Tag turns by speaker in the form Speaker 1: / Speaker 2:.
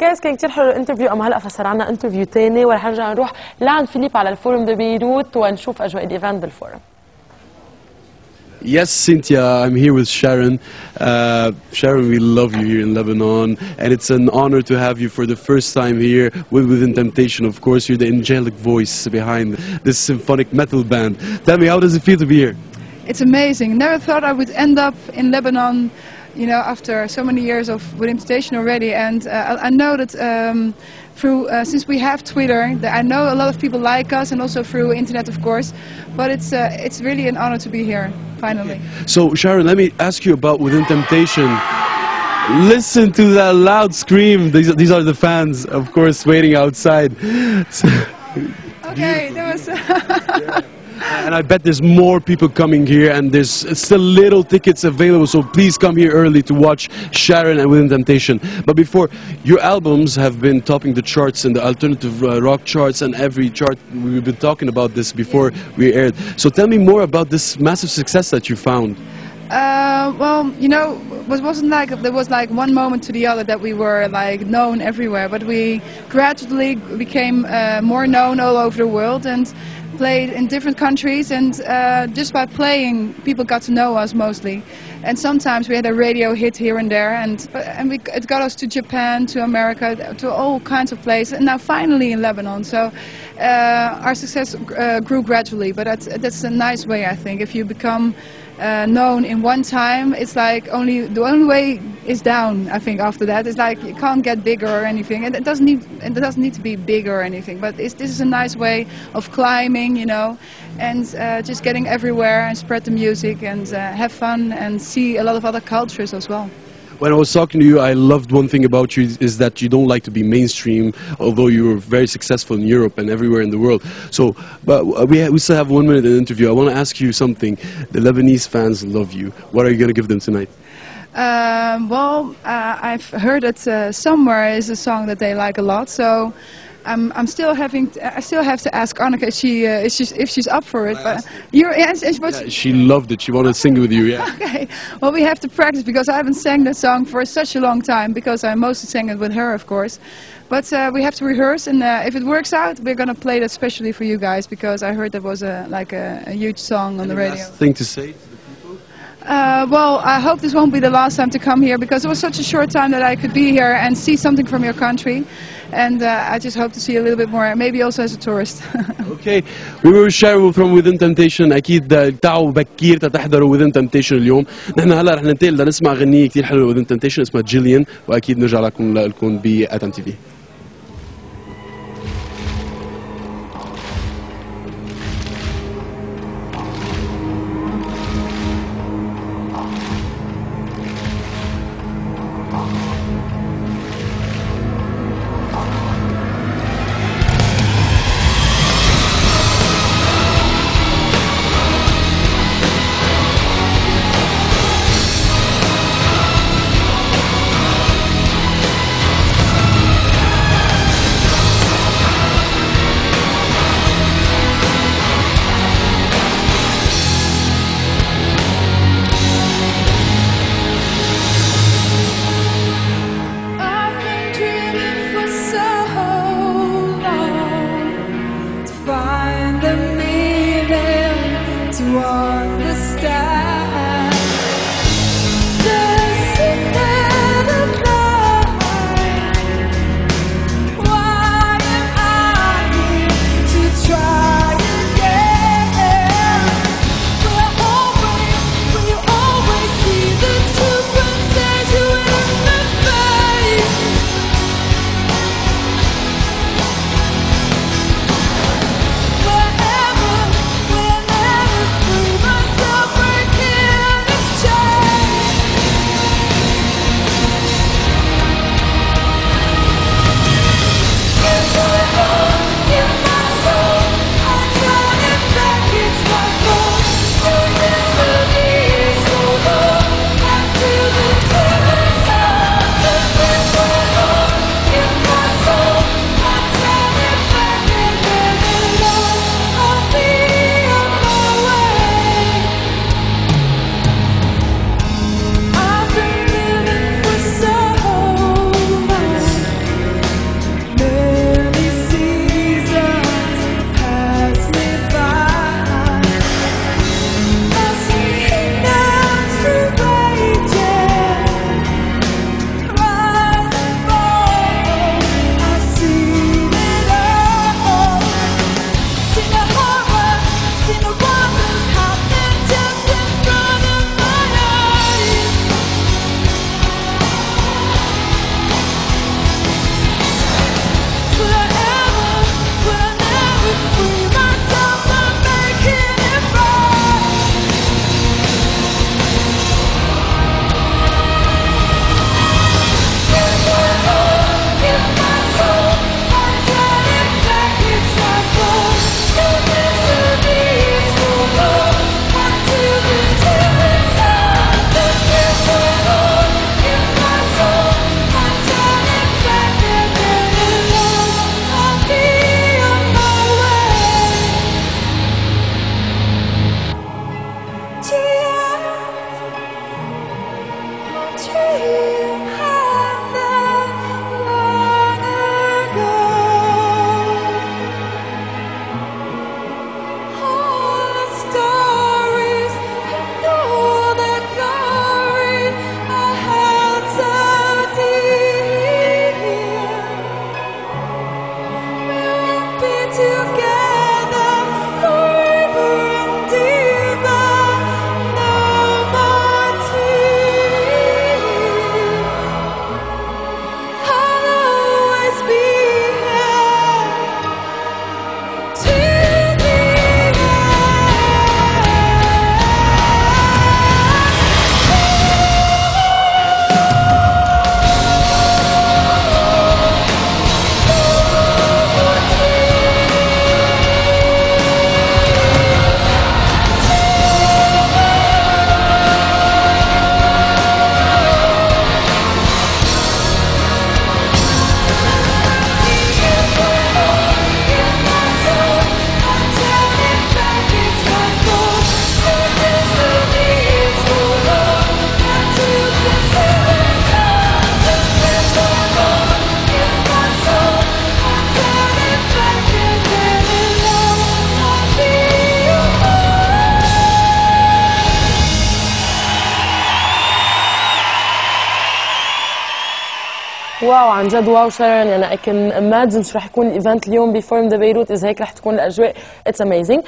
Speaker 1: جايز كان كثير حلو الانترفيو اما هلا فصار عنا انترفيو ثاني ورح نرجع نروح لعند فيليب على الفورم دو بيروت ونشوف اجواء الايفنت بالفورم
Speaker 2: Yes, Cynthia, I'm here with Sharon. Uh, Sharon, we love you here in Lebanon, and it's an honor to have you for the first time here with Within Temptation. Of course, you're the angelic voice behind this symphonic metal band. Tell me, how does it feel to be here?
Speaker 3: It's amazing. Never thought I would end up in Lebanon, you know, after so many years of Within Temptation already. And uh, I, know that um, through uh, since we have Twitter, that I know a lot of people like us, and also through internet, of course. But it's uh, it's really an honor to be here finally.
Speaker 2: So, Sharon, let me ask you about Within Temptation. Listen to that loud scream. These, these are the fans, of course, waiting outside.
Speaker 3: Okay, that was.
Speaker 2: And I bet there's more people coming here, and there's still little tickets available. So please come here early to watch Sharon and Within Temptation. But before, your albums have been topping the charts and the alternative uh, rock charts and every chart. We've been talking about this before we aired. So tell me more about this massive success that you found.
Speaker 3: Uh, well, you know, it wasn't like there was like one moment to the other that we were like known everywhere, but we gradually became uh, more known all over the world and played in different countries. And uh, just by playing, people got to know us mostly. And sometimes we had a radio hit here and there, and and we, it got us to Japan, to America, to all kinds of places, and now finally in Lebanon. So uh, our success uh, grew gradually, but that's that's a nice way, I think. If you become uh, known in one time, it's like only the only way is down. I think after that, it's like you can't get bigger or anything, and it doesn't need it doesn't need to be bigger or anything. But this is a nice way of climbing, you know, and uh, just getting everywhere and spread the music and uh, have fun and see a lot of other cultures as well.
Speaker 2: When I was talking to you, I loved one thing about you is that you don't like to be mainstream, although you were very successful in Europe and everywhere in the world. So, but we, ha- we still have one minute in the interview. I want to ask you something. The Lebanese fans love you. What are you going to give them tonight?
Speaker 3: Um, well, uh, I've heard that uh, somewhere is a song that they like a lot, so. I'm, I'm still having I still have to ask Anneke if she uh, if she's if she's up for it. But you're yes,
Speaker 2: Yeah, she loved it. She wanted to sing it with you. Yeah.
Speaker 3: Okay. Well, we have to practice because I haven't sang that song for such a long time because I mostly sang it with her, of course. But uh, we have to rehearse, and uh, if it works out, we're gonna play that specially for you guys because I heard that was a like a, a huge song on the radio.
Speaker 2: Last thing to say.
Speaker 3: Uh, well, I hope this won't be the last time to come here because it was such a short time that I could be here and see something from your country. And uh, I just hope to see a little bit more, maybe also as a tourist.
Speaker 2: Okay, we were sharing from Within Temptation أكيد تعوا بكير تحضروا Within Temptation اليوم نحن هلا رح ننتقل لنسمع غنية كثير حلوة Within Temptation اسمها جيليان واكيد نرجع لكم لكم ب اتم تي في
Speaker 1: واو عن جد واو شارن يعني I can imagine شو رح يكون الايفنت اليوم بفورم ذا بيروت إذا هيك رح تكون الأجواء. اتس amazing.